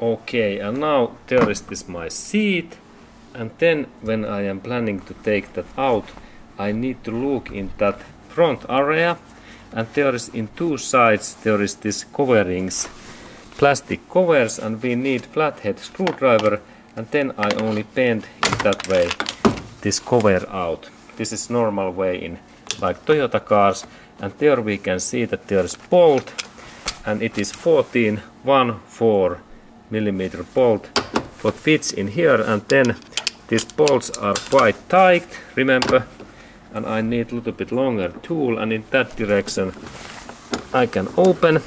Okay, and now there is this my seat. And then when I am planning to take that out, I need to look in that front area. And there is in two sides, there is this coverings, plastic covers, and we need flathead screwdriver. And then I only bend in that way this cover out. This is normal way in like Toyota cars. And there we can see that there is bolt and it is 14 1 4 millimeter bolt what fits in here and then these bolts are quite tight remember? And I need a little bit longer tool and in that direction I can open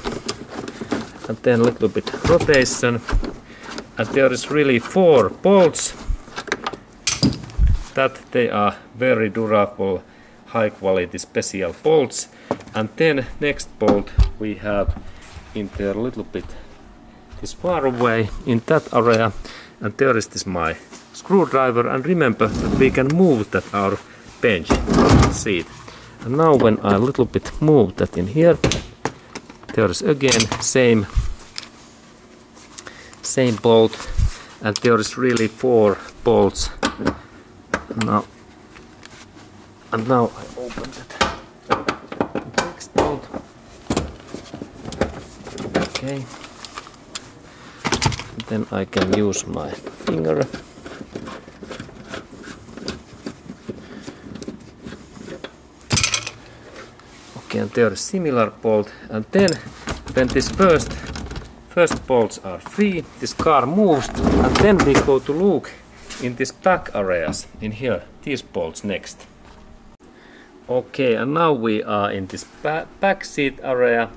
and then a little bit rotation. And there is really four bolts that they are very durable high quality special bolts. And then next bolt we have in there a little bit this far away in that area and there is this my screwdriver and remember that we can move that our bench seat. And now when I a little bit move that in here there is again same same bolt and there is really four bolts. Now and now I open it next bolt. Okay then I can use my finger. Okay and there is similar bolt. And then when this first first bolts are free this car moves and then we go to look in this back areas in here these bolts next. Okay and now we are in this back seat area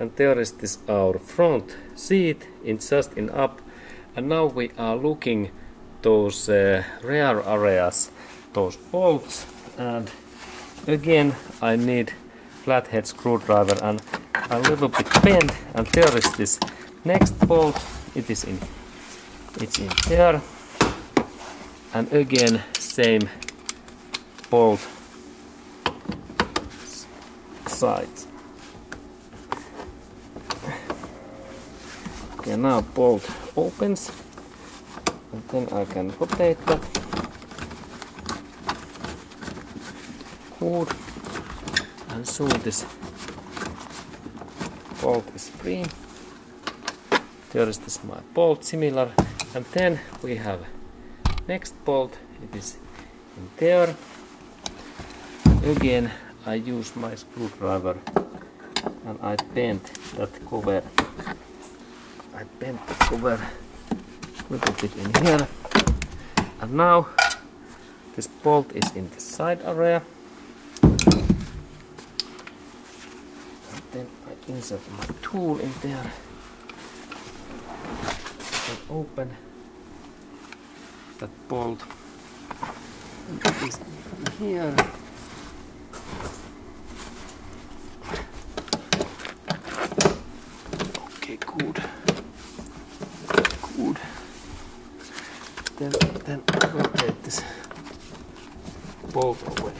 and there is this our front seat in just in up. And now we are looking those uh, rear areas those bolts. And again I need flathead screwdriver and a little bit bend. And there is this next bolt. It is in it's in there. And again same bolt sides okay now bolt opens. And then I can rotate that good and so this bolt is free. There is this my bolt similar. And then we have next bolt. It is in there. Again I use my screwdriver and I bend that cover I bend the cover a little bit in here. And now this bolt is in the side area. And then I insert my tool in there. And open that bolt. And it is in here. Okay good then then rotate this bolt away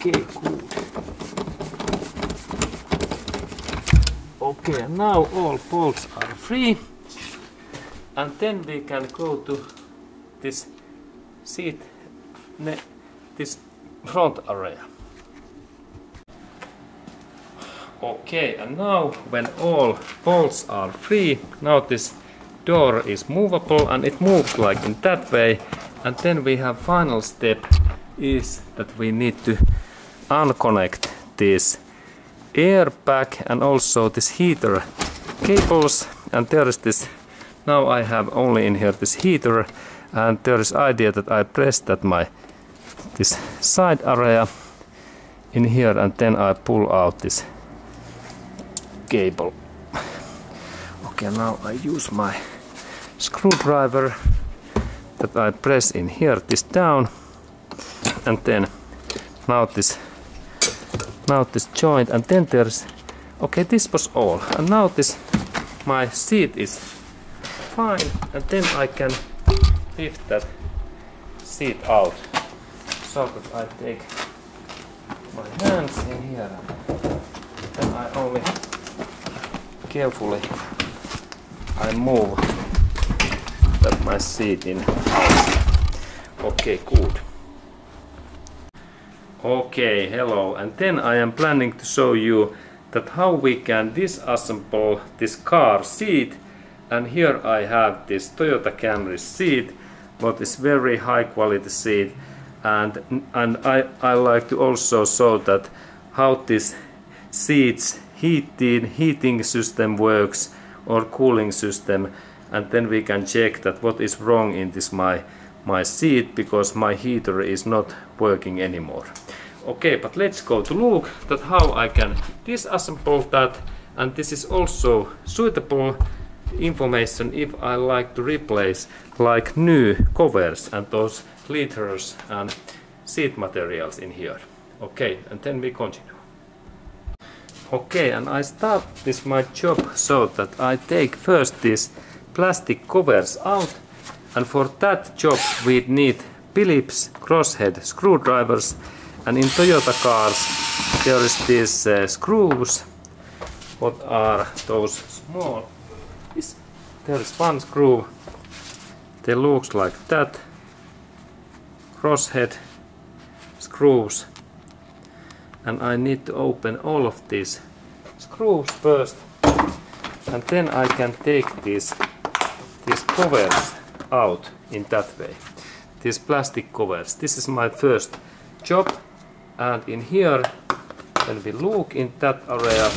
okay good. Okay now all bolts are free. And then we can go to this seat this front area. Okay and now when all bolts are free now this door is movable and it moves like in that way. And then we have final step is that we need to unconnect this airbag and also this heater cables. And there is this now I have only in here this heater. And there is idea that I press that my this side area in here and then I pull out this cable. Okay now I use my screwdriver that I press in here this down. And then now this now this joint and then there's okay this was all and now this my seat is fine and then I can lift that seat out so that I take my hands in here. Then I only carefully I move that my seat in. Okay, good. Okay, hello. And then I am planning to show you that how we can disassemble this car seat. And here I have this Toyota Camry seat, what is very high quality seat. And, and I, I like to also show that how this seats heating, heating system works or cooling system and then we can check that what is wrong in this my my seat because my heater is not working anymore. Okay, but let's go to look that how I can disassemble that and this is also suitable information if I like to replace like new covers and those leaders and seat materials in here. Okay, and then we continue. Okay, and I start this my job so that I take first this plastic covers out and for that job we need Phillips crosshead screwdrivers and in Toyota cars there is these uh, screws. What are those small? There is one screw. They looks like that. Crosshead screws. And I need to open all of these screws first. And then I can take these these covers out in that way. These plastic covers. This is my first job and in here when we look in that area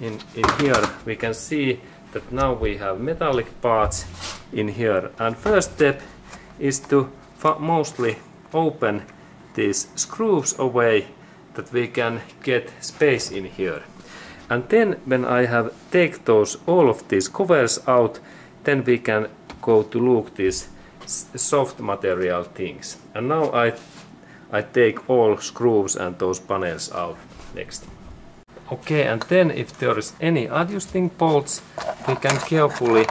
in, in here we can see that now we have metallic parts in here. And first step is to mostly open these screws away that we can get space in here. And then when I have take those all of these covers out then we can go to look these soft material things. And now I I take all screws and those panels out. Next. Okay and then if there is any adjusting bolts we can carefully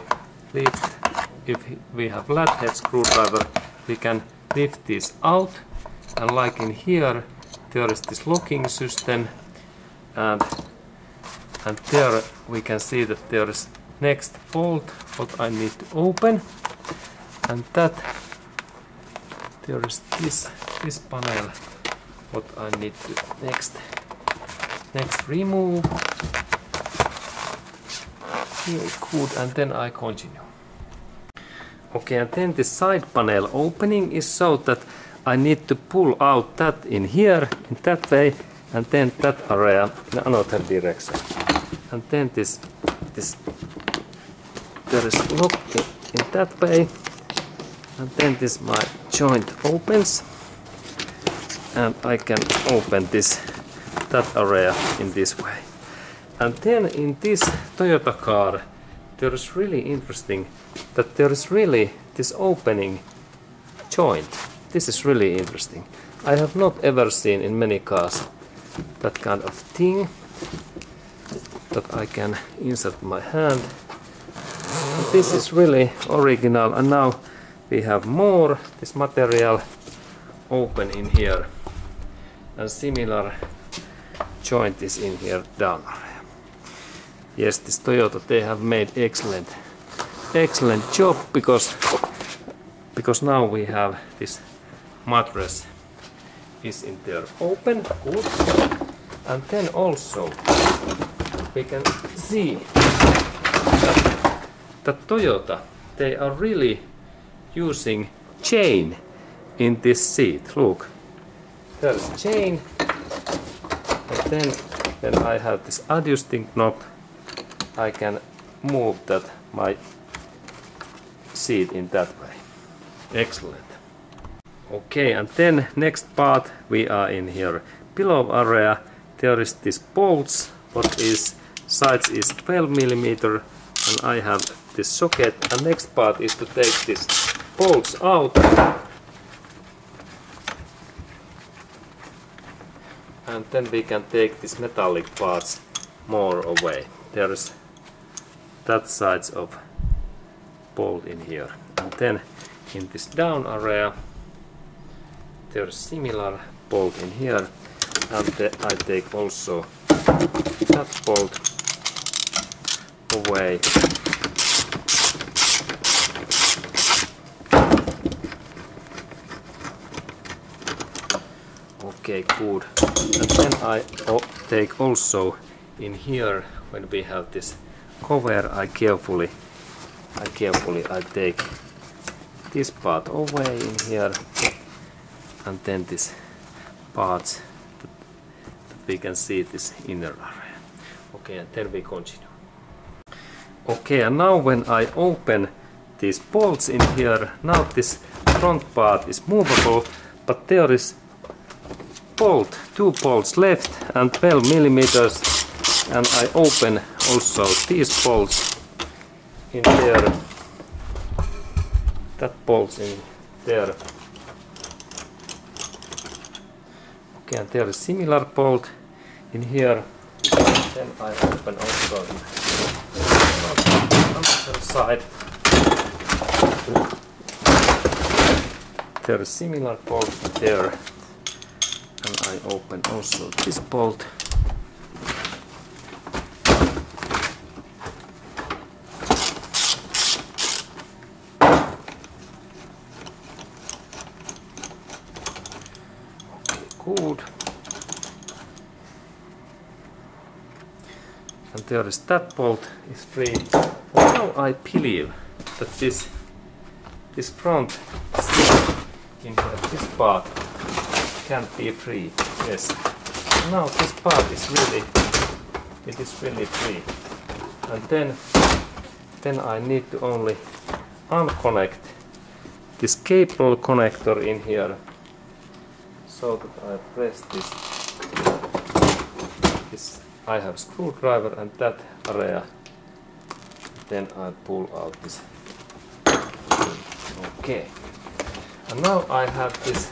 lift if we have flathead screwdriver we can lift this out. And like in here there is this locking system. And and there we can see that there is next bolt what I need to open. And that there is this this panel what I need to next next remove. Here good and then I continue. Okay and then the side panel opening is so that I need to pull out that in here in that way and then that area in another direction. And then this this there is lock in that way. And then this my joint opens. And I can open this that area in this way. And then in this Toyota car there is really interesting that there is really this opening joint. This is really interesting. I have not ever seen in many cars that kind of thing that I can insert my hand this is really original and now we have more this material open in here and similar joint is in here down. Yes, this Toyota they have made excellent excellent job because because now we have this mattress is in there open good and then also we can see that, Toyota they are really using chain in this seat. Look, there's chain, and then when I have this adjusting knob, I can move that my seat in that way. Excellent. Okay, and then next part we are in here below area. There is this bolts, what is size is 12 millimeter, and I have this socket. And next part is to take this bolts out. And then we can take these metallic parts more away. There is that size of bolt in here. And then in this down area there's similar bolt in here. And I take also that bolt away okay good. And then I take also in here when we have this cover I carefully I carefully I take this part away in here and then this parts that, that we can see this inner area okay and then we continue. Okay and now when I open these bolts in here now this front part is movable but there is bolt two bolts left and 12 millimeters. And I open also these bolts in there. That bolts in there. Okay and there is similar bolt in here. Then I open also the other side. There is similar bolt there I open also this bolt okay good. And there is that bolt is free. now I believe that this this front in this part can be free. Yes. Now this part is really it is really free. And then then I need to only unconnect this cable connector in here so that I press this, this I have screwdriver and that area then I pull out this okay and now I have this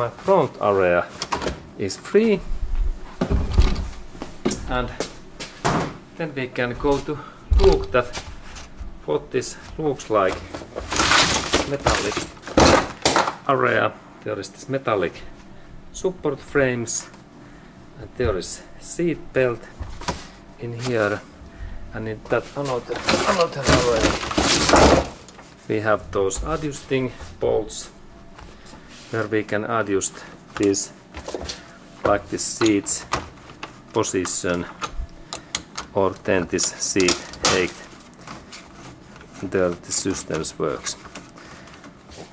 my front area is free. And then we can go to look that what this looks like. Metallic area. There is this metallic support frames. And there is seat belt in here. And in that another, another area we have those adjusting bolts where we can adjust this like this seats position or then this seat height there the systems works.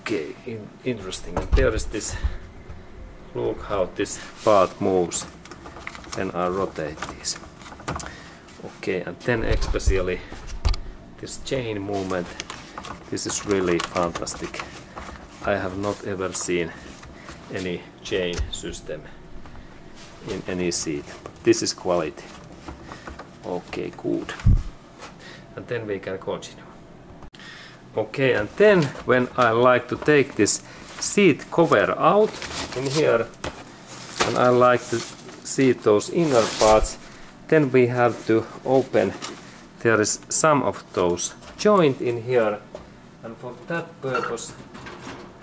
Okay in, interesting. There is this look how this part moves. Then I rotate this okay and then especially this chain movement. This is really fantastic I have not ever seen any chain system in any seat this is quality. Okay good. And then we can continue. Okay and then when I like to take this seat cover out in here and I like to see those inner parts then we have to open there is some of those joint in here. And for that purpose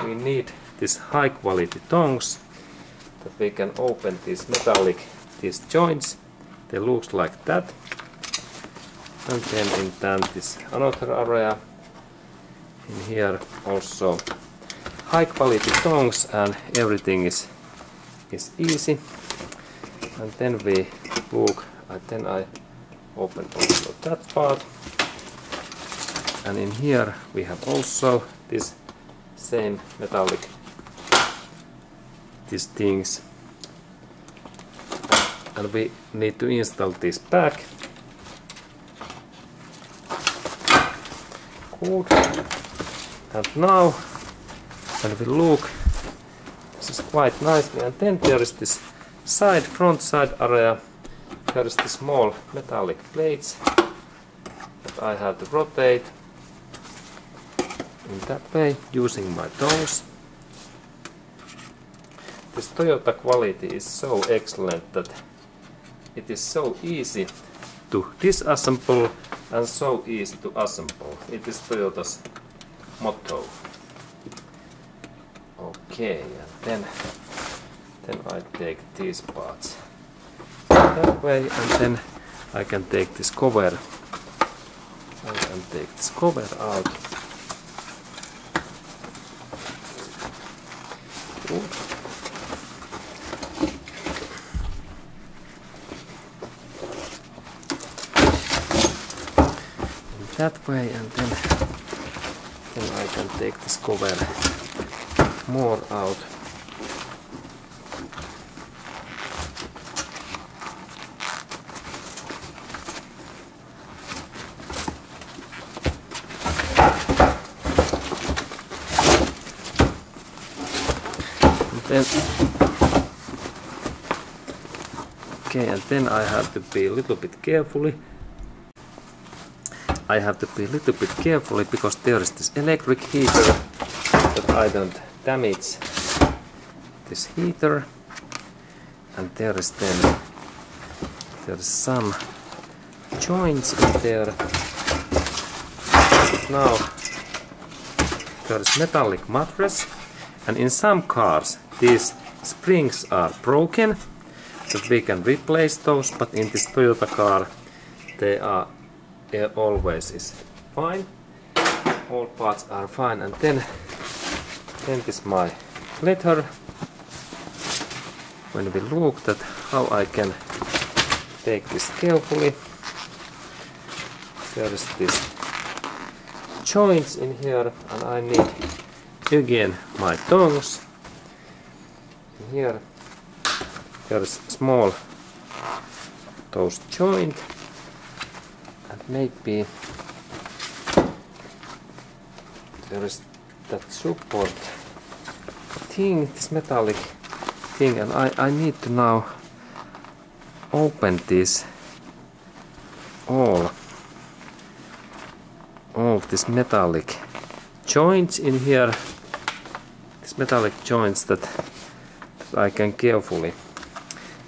we need these high quality tongs that we can open these metallic these joints. They looks like that. And then in that this another area. In here also high quality tongs and everything is is easy. And then we look and then I open also that part. And in here we have also this same metallic. These things. And we need to install this back good. And now when we look this is quite nicely. And then there is this side front side area. There is the small metallic plates that I have to rotate in that way using my tongs this Toyota quality is so excellent that it is so easy to disassemble and so easy to assemble. It is Toyota's motto. Okay, and then then I take these parts that way and then I can take this cover I can take this cover out that way and then then I can take this cover more out. Then okay and then I have to be a little bit carefully I have to be a little bit carefully because there is this electric heater that I don't damage. This heater. And there is then there is some joints in there. Now there is metallic mattress. And in some cars these springs are broken. That we can replace those but in this Toyota car they are always is fine. All parts are fine. And then then this my letter. When we looked at how I can take this carefully. There is this joints in here and I need again my tongs here there is small those joint maybe. There is that support thing this metallic thing and I, I need to now open this. All. All this metallic joints in here. These metallic joints that, that I can carefully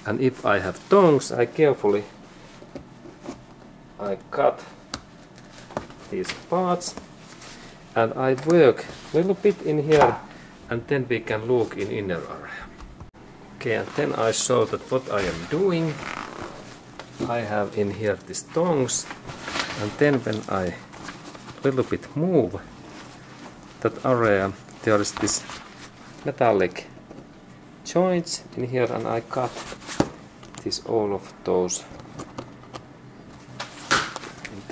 and if I have tongs I carefully I cut these parts and I work a little bit in here and then we can look in inner area. Okay and then I show that what I am doing. I have in here these tongs and then when I little bit move that area there is this metallic joints in here and I cut this all of those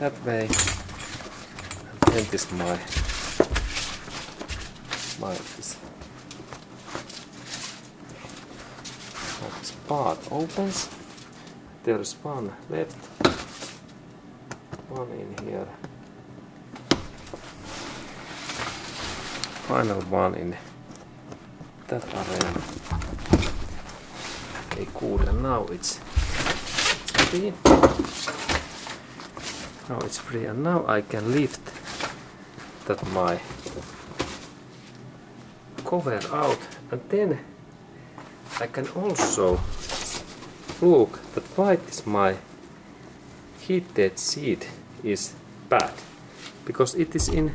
that way and this my my this, part opens there is one left one in here final one in that area. Okay, cool. And now it's free. Now it's free, and now I can lift that my cover out, and then I can also look that why this my heated seat is bad because it is in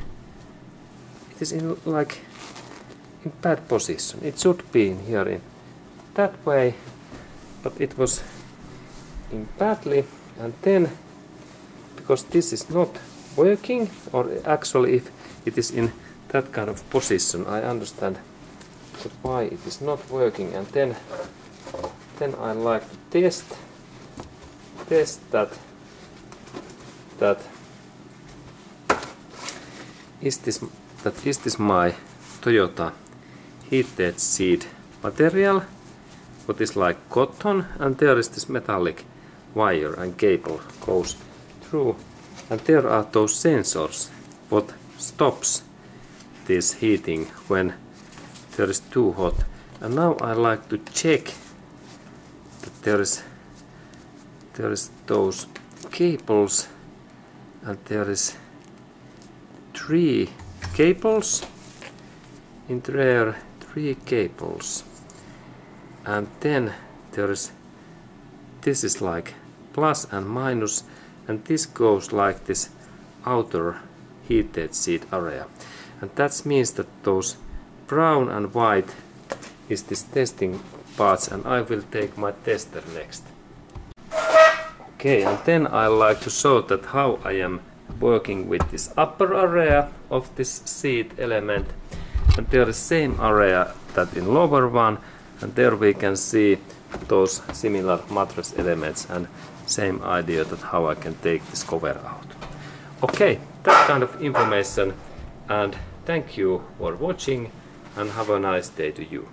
it is in like in bad position. It should be in here in that way, but it was in badly and then because this is not working or actually if it is in that kind of position I understand why it is not working. And then then I like to test test that that is this that is this my Toyota heated seat material what is like cotton and there is this metallic wire and cable goes through and there are those sensors. What stops this heating when there is too hot? And now I like to check that there is there is those cables. And there is three cables. In there three cables. And then there is this is like plus and minus and this goes like this outer heated seat area. And that means that those brown and white is this testing parts and I will take my tester next. Okay, and then I like to show that how I am working with this upper area of this seat element. And there is same area that in lower one and there we can see those similar mattress elements. And same idea that how I can take this cover out. Okay, that kind of information and thank you for watching and have a nice day to you.